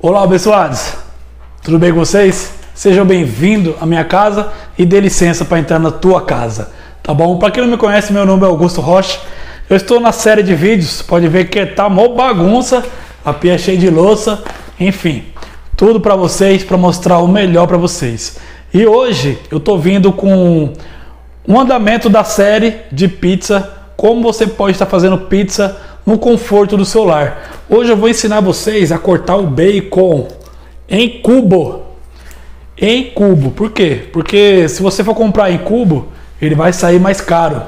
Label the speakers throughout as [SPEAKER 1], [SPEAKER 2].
[SPEAKER 1] Olá, abençoados! Tudo bem com vocês? Sejam bem-vindos à minha casa e dê licença para entrar na tua casa, tá bom? Para quem não me conhece, meu nome é Augusto Rocha. Eu estou na série de vídeos, pode ver que tá mó bagunça, a pia é cheia de louça, enfim, tudo para vocês, para mostrar o melhor para vocês. E hoje eu tô vindo com um andamento da série de pizza, como você pode estar fazendo pizza no conforto do seu lar. Hoje eu vou ensinar vocês a cortar o bacon em cubo. Em cubo. Por quê? Porque se você for comprar em cubo, ele vai sair mais caro.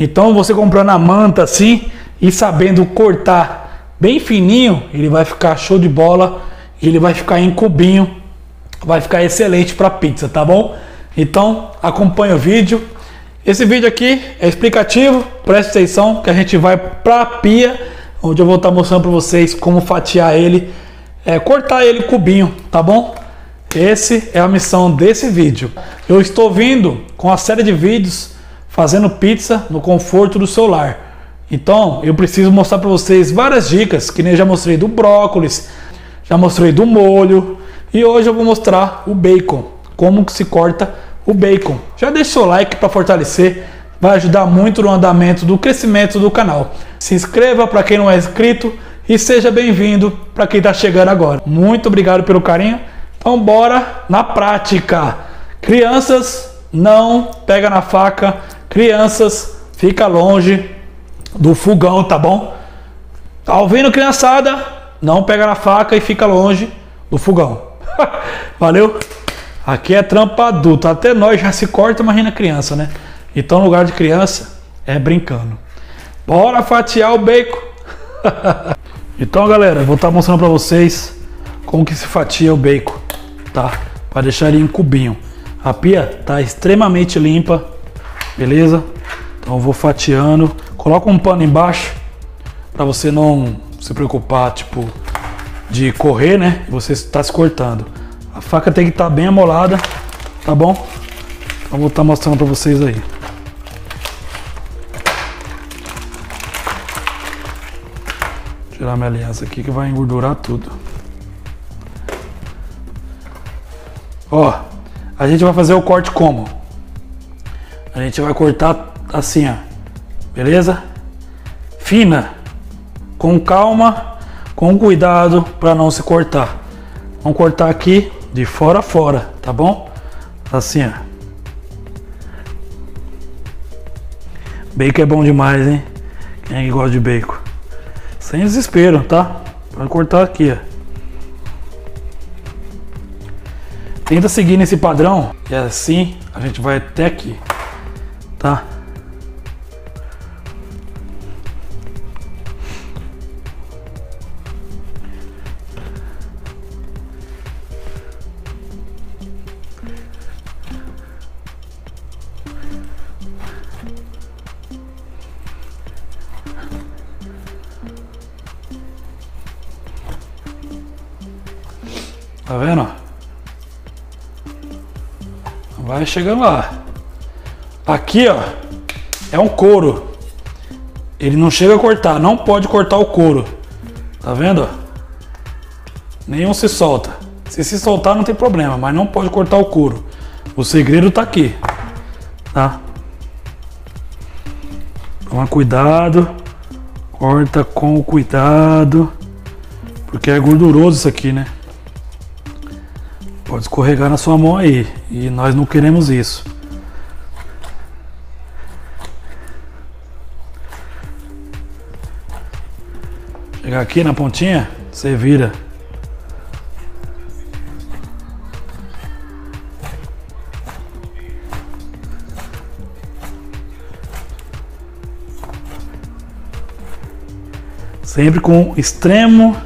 [SPEAKER 1] Então você comprando a manta assim e sabendo cortar bem fininho, ele vai ficar show de bola. Ele vai ficar em cubinho. Vai ficar excelente para pizza, tá bom? Então acompanha o vídeo esse vídeo aqui é explicativo, preste atenção que a gente vai para a pia, onde eu vou estar tá mostrando para vocês como fatiar ele, é, cortar ele cubinho, tá bom? Esse é a missão desse vídeo. Eu estou vindo com a série de vídeos fazendo pizza no conforto do seu lar. Então, eu preciso mostrar para vocês várias dicas, que nem já mostrei do brócolis, já mostrei do molho, e hoje eu vou mostrar o bacon, como que se corta o bacon. Já deixa seu like para fortalecer, vai ajudar muito no andamento do crescimento do canal. Se inscreva para quem não é inscrito e seja bem-vindo para quem está chegando agora. Muito obrigado pelo carinho. Então bora na prática. Crianças, não pega na faca. Crianças, fica longe do fogão, tá bom? Tá ouvindo, criançada? Não pega na faca e fica longe do fogão. Valeu? Aqui é trampa adulto. Até nós já se corta, imagina criança, né? Então, lugar de criança, é brincando. Bora fatiar o bacon. então, galera, vou estar tá mostrando para vocês como que se fatia o bacon, tá? Para deixar ele em cubinho. A pia tá extremamente limpa, beleza? Então, eu vou fatiando. Coloca um pano embaixo para você não se preocupar, tipo, de correr, né? Você está se cortando. A faca tem que estar tá bem amolada, tá bom? Então vou estar tá mostrando para vocês aí. Tirar minha aliança aqui que vai engordurar tudo. Ó, a gente vai fazer o corte como? A gente vai cortar assim, ó. Beleza? Fina. Com calma, com cuidado para não se cortar. Vamos cortar aqui de fora a fora, tá bom? Assim, ó. Bacon é bom demais, hein? Quem é gosta de bacon? Sem desespero, tá? Pode cortar aqui, ó. Tenta seguir nesse padrão e assim a gente vai até aqui? Tá Vai chegando lá. Aqui, ó, é um couro. Ele não chega a cortar, não pode cortar o couro. Tá vendo? Nenhum se solta. Se se soltar não tem problema, mas não pode cortar o couro. O segredo tá aqui. Tá? Toma cuidado. Corta com cuidado. Porque é gorduroso isso aqui, né? Pode escorregar na sua mão aí. E nós não queremos isso. Chegar aqui na pontinha, você vira. Sempre com extremo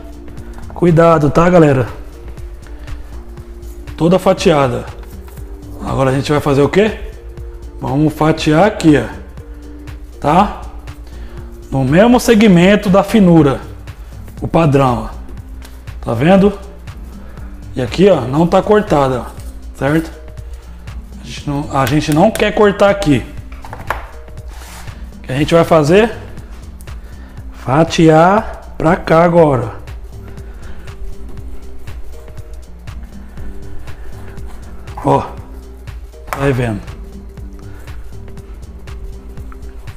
[SPEAKER 1] cuidado, tá, galera? Toda fatiada. Agora a gente vai fazer o que? Vamos fatiar aqui, ó. Tá? No mesmo segmento da finura. O padrão, ó. Tá vendo? E aqui, ó, não tá cortada, certo? A gente não, a gente não quer cortar aqui. O que a gente vai fazer? Fatiar pra cá agora. Ó, vai vendo.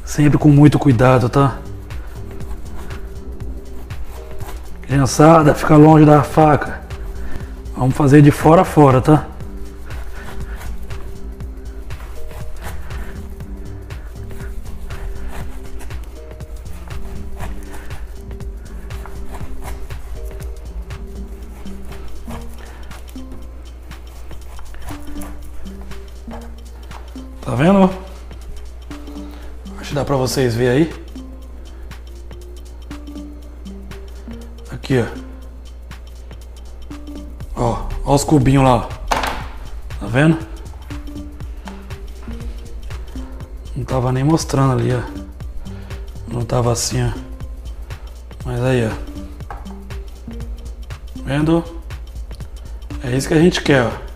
[SPEAKER 1] Sempre com muito cuidado, tá? Criançada, fica longe da faca. Vamos fazer de fora a fora, tá? Tá vendo? Acho que dá pra vocês verem aí. Aqui, ó. Ó, ó os cubinhos lá. Tá vendo? Não tava nem mostrando ali, ó. Não tava assim, ó. Mas aí, ó. Vendo? É isso que a gente quer, ó.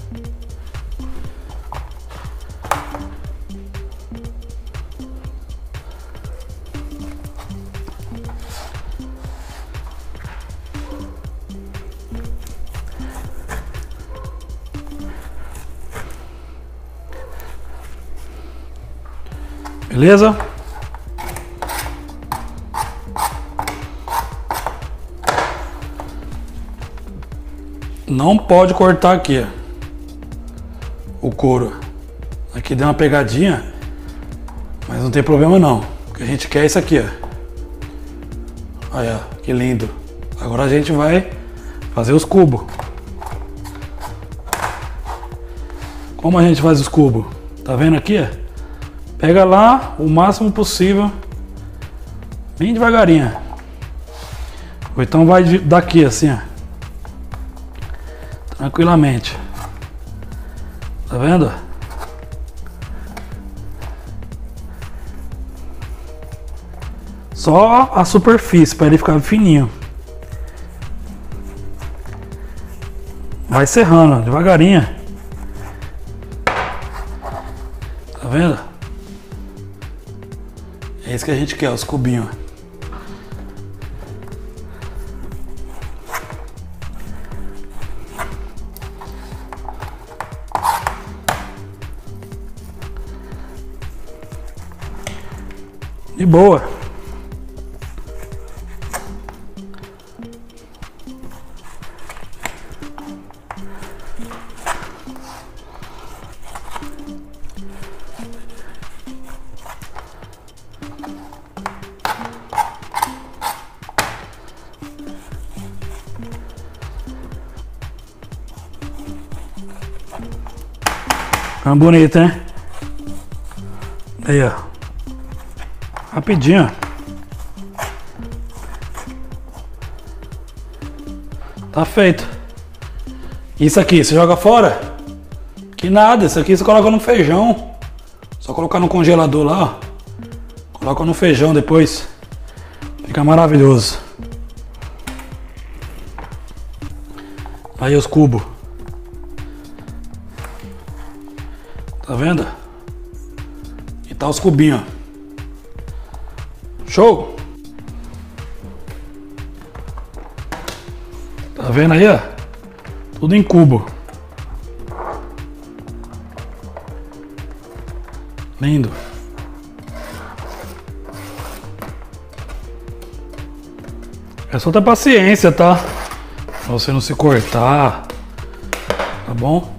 [SPEAKER 1] Beleza? Não pode cortar aqui o couro. Aqui deu uma pegadinha, mas não tem problema não. O que a gente quer é isso aqui, ó. Olha, que lindo. Agora a gente vai fazer os cubos. Como a gente faz os cubos? Tá vendo aqui? Pega lá o máximo possível, bem devagarinho. Ou então vai daqui assim, ó. Tranquilamente. Tá vendo? Só a superfície para ele ficar fininho. Vai serrando, devagarinho. Que a gente quer, os cubinhos. De boa. Tá bonito, hein? Aí, ó. Rapidinho. Tá feito. Isso aqui, você joga fora? Que nada, isso aqui você coloca no feijão. Só colocar no congelador lá, ó. Coloca no feijão depois. Fica maravilhoso. Aí os cubos. Tá vendo? E tá os cubinhos. Show? Tá vendo aí, ó? Tudo em cubo. Lindo. É só ter paciência, tá? Pra você não se cortar. Tá bom?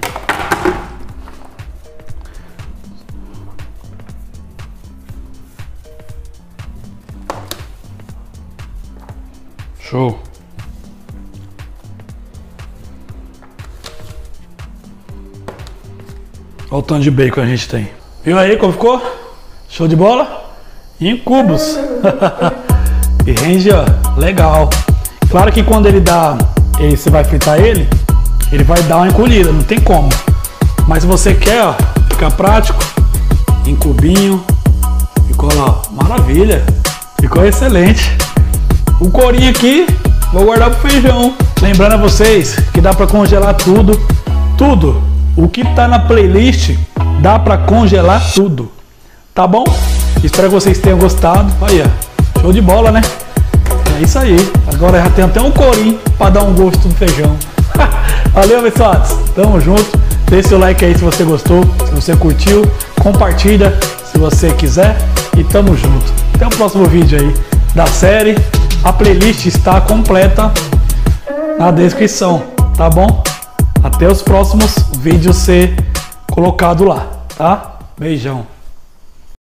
[SPEAKER 1] Show. Olha o tanto de bacon a gente tem. Viu aí como ficou? Show de bola? em cubos. e rende, ó, legal. Claro que quando ele dá, ele, você vai fritar ele, ele vai dar uma encolhida, não tem como. Mas se você quer, ó, ficar prático, em cubinho, ficou lá, maravilha. Ficou excelente. O corinho aqui, vou guardar pro feijão. Lembrando a vocês que dá para congelar tudo, tudo. O que tá na playlist dá para congelar tudo. Tá bom? Espero que vocês tenham gostado. Aí, ó. Show de bola, né? É isso aí. Agora já tem até um corinho para dar um gosto no feijão. Valeu, pessoal. Tamo junto. Deixe seu like aí se você gostou, se você curtiu, compartilha se você quiser e tamo junto. Até o próximo vídeo aí da série. A playlist está completa na descrição, tá bom? Até os próximos vídeos ser colocado lá, tá? Beijão.